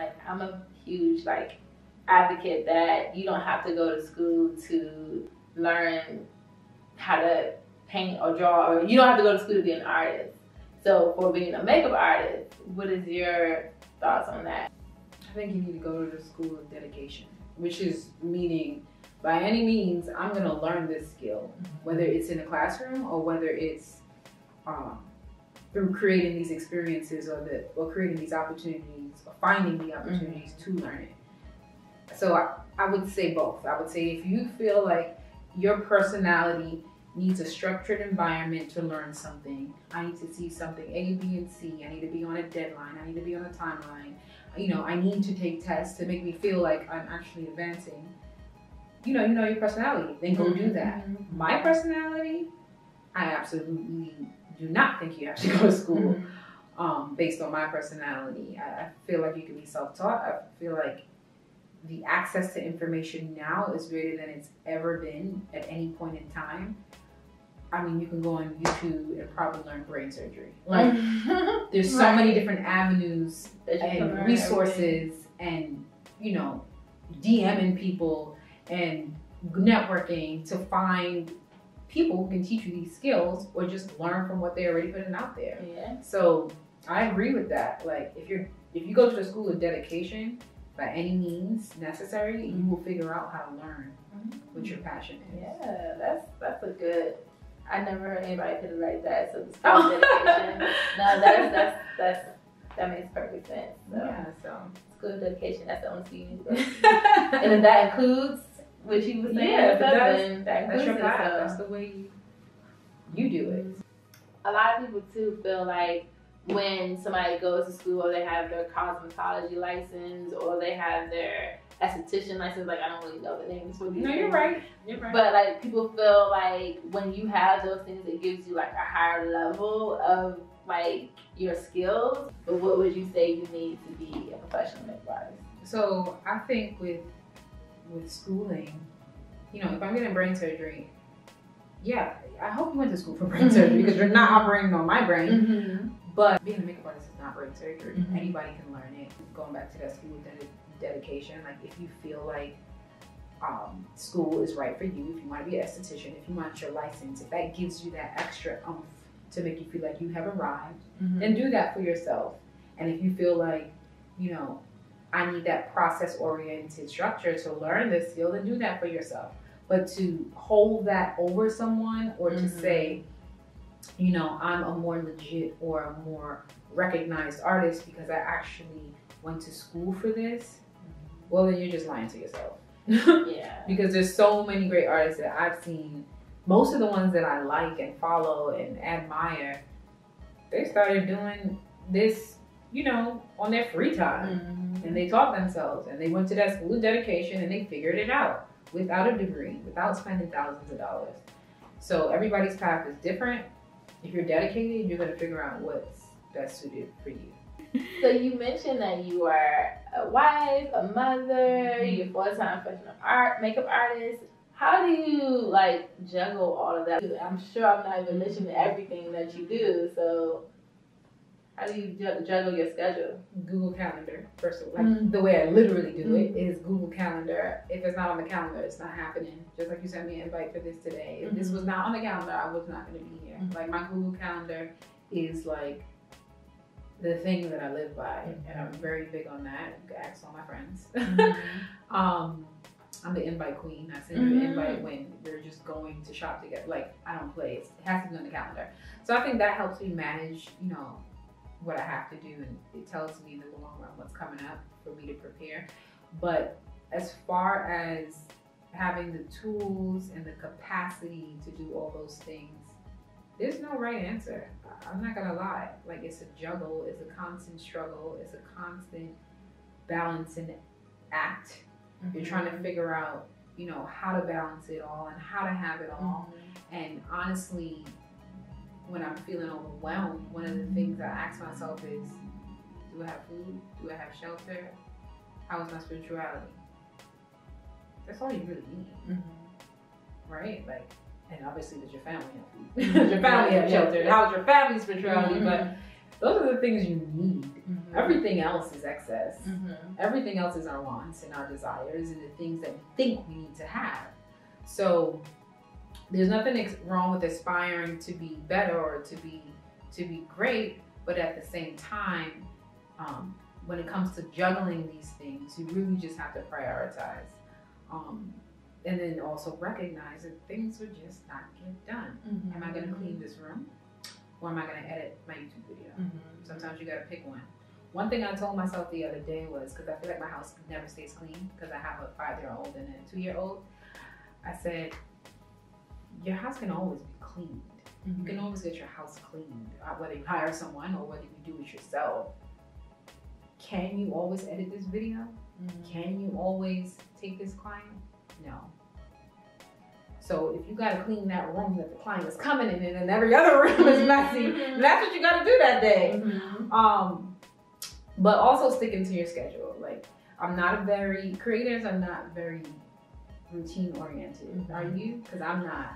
like I'm a huge like advocate that you don't have to go to school to learn how to paint or draw, or you don't have to go to school to be an artist. So for being a makeup artist, what is your thoughts on that? I think you need to go to the school of dedication, which is meaning by any means, I'm going to learn this skill, whether it's in a classroom or whether it's um, through creating these experiences or the or creating these opportunities or finding the opportunities mm-hmm. to learn it. So I, I would say both. I would say if you feel like your personality needs a structured environment to learn something. I need to see something A, B, and C. I need to be on a deadline. I need to be on a timeline. You know, I need to take tests to make me feel like I'm actually advancing. You know, you know your personality. Then go mm-hmm. do that. Mm-hmm. My personality, I absolutely do not think you have to go to school mm-hmm. Um, based on my personality. I, I feel like you can be self-taught. I feel like the access to information now is greater than it's ever been at any point in time. I mean, you can go on YouTube and probably learn brain surgery. Like, there's so right. many different avenues and resources, and you know, DMing people and networking to find people who can teach you these skills, or just learn from what they're already putting out there. Yeah. So I agree with that. Like, if you're if you go to the school of dedication, by any means necessary, you will figure out how to learn mm-hmm. what your passion is. Yeah, that's that's a good. I never heard anybody put it like that. So the school of dedication. no, that's that's that's that makes perfect sense. So, yeah, so school of dedication. That's the only school you need and then that includes what you was saying. Yeah, that's, that that's your path. That's the way you, you do it. A lot of people too feel like when somebody goes to school or they have their cosmetology license or they have their esthetician license, like I don't really know the names for these. No, you're right. You're right. But like people feel like when you have those things, it gives you like a higher level of like your skills. But what would you say you need to be a professional makeup artist? So I think with with schooling, you know, if I'm getting brain surgery, yeah, I hope you went to school for brain surgery because you're not operating on my brain. Mm-hmm. But being a makeup artist is not brain surgery. Mm-hmm. Anybody can learn it. Going back to that school ded- dedication, like if you feel like um, school is right for you, if you want to be an esthetician, if you want your license, if that gives you that extra oomph to make you feel like you have arrived, mm-hmm. then do that for yourself. And if you feel like, you know, I need that process oriented structure to learn this skill, then do that for yourself. But to hold that over someone or mm-hmm. to say, you know, I'm a more legit or a more recognized artist because I actually went to school for this, well, then you're just lying to yourself. yeah. because there's so many great artists that I've seen. Most of the ones that I like and follow and admire, they started doing this, you know, on their free time. Mm-hmm. And they taught themselves and they went to that school of dedication and they figured it out without a degree, without spending thousands of dollars. So everybody's path is different if you're dedicated, you're going to figure out what's best suited for you. So you mentioned that you are a wife, a mother, mm-hmm. you're full-time professional art makeup artist. How do you like juggle all of that? I'm sure I'm not even mentioning everything that you do. So how do you juggle your schedule? Google Calendar, first of all. Like mm-hmm. the way I literally do mm-hmm. it is Google Calendar. If it's not on the calendar, it's not happening. Just like you sent me an invite for this today. If mm-hmm. this was not on the calendar, I was not going to be here. Mm-hmm. Like my Google Calendar is like the thing that I live by, and I'm very big on that. Ask all my friends. Mm-hmm. um, I'm the invite queen. I send you an invite mm-hmm. when we're just going to shop together. Like I don't play; it has to be on the calendar. So I think that helps me manage, you know, what I have to do, and it tells me in the long run what's coming up for me to prepare. But as far as having the tools and the capacity to do all those things, there's no right answer. I'm not gonna lie. Like it's a juggle, it's a constant struggle, it's a constant balancing act. Mm-hmm. You're trying to mm-hmm. figure out, you know, how to balance it all and how to have it all. Mm-hmm. And honestly, when I'm feeling overwhelmed, one of the things I ask myself is, do I have food? Do I have shelter? How is my spirituality? That's all you really need. Mm-hmm. Right? Like, and obviously does your family have food? does your family have shelter? How's your family's spirituality? Mm-hmm. But those are the things you need. Mhm. Everything else is excess. Mhm. Everything else is our wants and our desires and the things that we think we need to have. So there's nothing ex- wrong with aspiring to be better or to be to be great, but at the same time, um, when it comes to juggling these things, you really just have to prioritize. Um, and then also recognize that things would just not get done. Mhm. Am I going to clean this room? Or am I going to edit my YouTube video? Mhm. Sometimes you gotta pick one. One thing I told myself the other day was because I feel like my house never stays clean because I have a five year old and a two year old. I said, Your house can always be cleaned. You can always get your house cleaned, uh, whether you hire someone or whether you do it yourself. Can you always edit this video? Mhm. Can you always take this client? No. So if you gotta clean that room that the client is coming in and every other room is messy, Mhm. that's what you gotta do that day. Mhm. Um, but also sticking to your schedule. Like I'm not a very creators are not very routine oriented. Mhm. Are you? Because I'm not.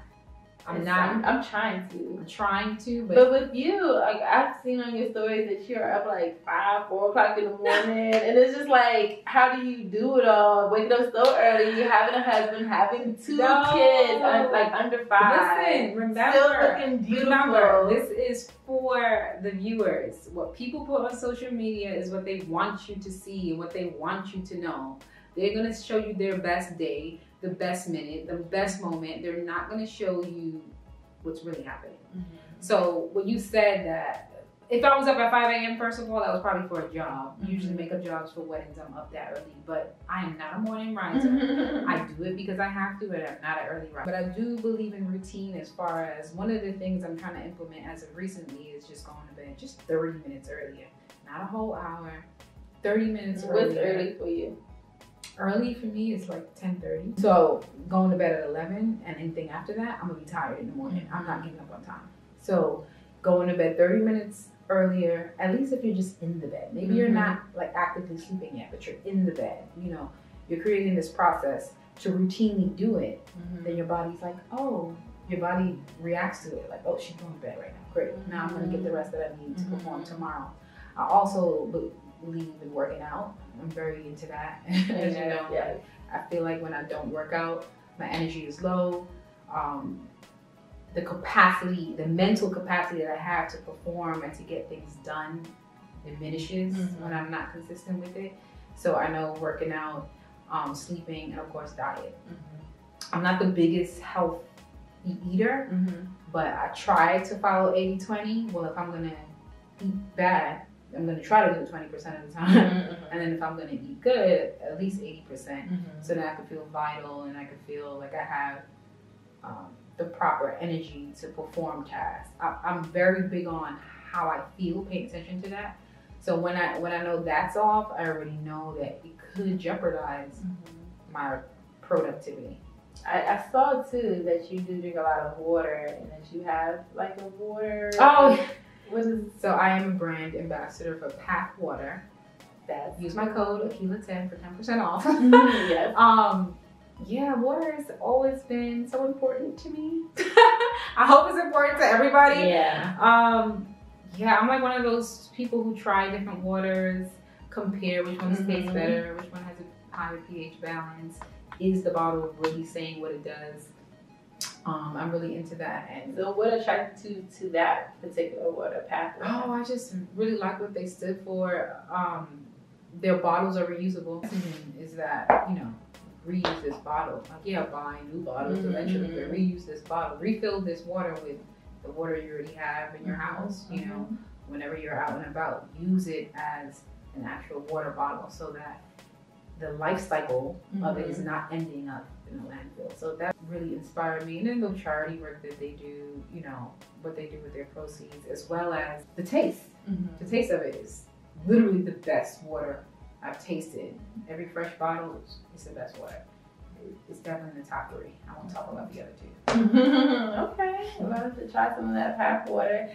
I'm It's- not. I'm, I'm trying to. I'm trying to, but, But with you, like I've seen on your stories that you're up like five, four o'clock in the morning, and it's just like, how do you do it all? Waking up so early, you having a husband, having two No. kids, like under five. listen. Remember. Still looking beautiful. Remember, this is for the viewers. What people put on social media is what they want you to see and what they want you to know. They're going to show you their best day, the best minute, the best moment. They're not going to show you what's really happening. Mhm. So when you said that, if I was up at 5 a.m., first of all, that was probably for a job. Mhm. Usually makeup jobs for weddings, I'm up that early. But I am not a morning riser. Mhm. I do it because I have to, but I'm not an early riser. But I do believe in routine as far as one of the things I'm trying to implement as of recently is just going to bed just 30 minutes earlier. Not a whole hour, 30 minutes What's early for you? Early for me is like 10:30. So going to bed at 11 and anything after that, I'm gonna be tired in the morning. I'm not getting up on time. So going to bed 30 minutes earlier, at least if you're just in the bed. Maybe you're Mhm. not like actively sleeping yet, but you're in the bed. You know, you're creating this process to routinely do it. Then your body's like, oh, your body reacts to it like, oh, she's going to bed right now. Great. Now I'm gonna get the rest that I need to perform Mhm. tomorrow. I also believe in working out. I'm very into that, as you know. yeah. I feel like when I don't work out, my energy is low. Um, the capacity, the mental capacity that I have to perform and to get things done diminishes Mhm. when I'm not consistent with it. So I know working out, um, sleeping, and of course diet. I'm not the biggest health eater, Mhm. but I try to follow 80-20. Well, if I'm gonna eat bad, I'm gonna try to do it 20% of the time. Mhm. And then if I'm gonna eat good, at least 80%. Mhm. So that I can feel vital and I can feel like I have um, the proper energy to perform tasks. I, I'm very big on how I feel, paying attention to that. So when I when I know that's off, I already know that it could jeopardize Mhm. my productivity. I, I saw too that you do drink a lot of water and that you have like a water. Oh, what is so I am a brand ambassador for Path Water. that? Use my code Akilah10 for 10% off. yes. Um, yeah, water has always been so important to me. I hope it's important to everybody. Yeah. Um, yeah, I'm like one of those people who try different waters, compare which one tastes Mhm. better, which one has a higher pH balance. Is the bottle really saying what it does? Um, I'm really into that, and So what attracted you to that particular water pathway? oh, I just really like what they stood for. Um, their bottles are reusable. Is that you know reuse this bottle? Like yeah, buy new bottles Mhm. eventually, but reuse this bottle. Refill this water with the water you already have in your house. You know, whenever you're out and about, use it as an actual water bottle so that the life cycle of it is not ending up in a landfill. So that really inspired me. And then the charity work that they do, you know, what they do with their proceeds, as well as the taste. Mhm. The taste of it is literally the best water I've tasted. Every fresh bottle is the best water. It's definitely in the top three. I won't talk about the other two. okay. Well, I'll have to try some of that path water.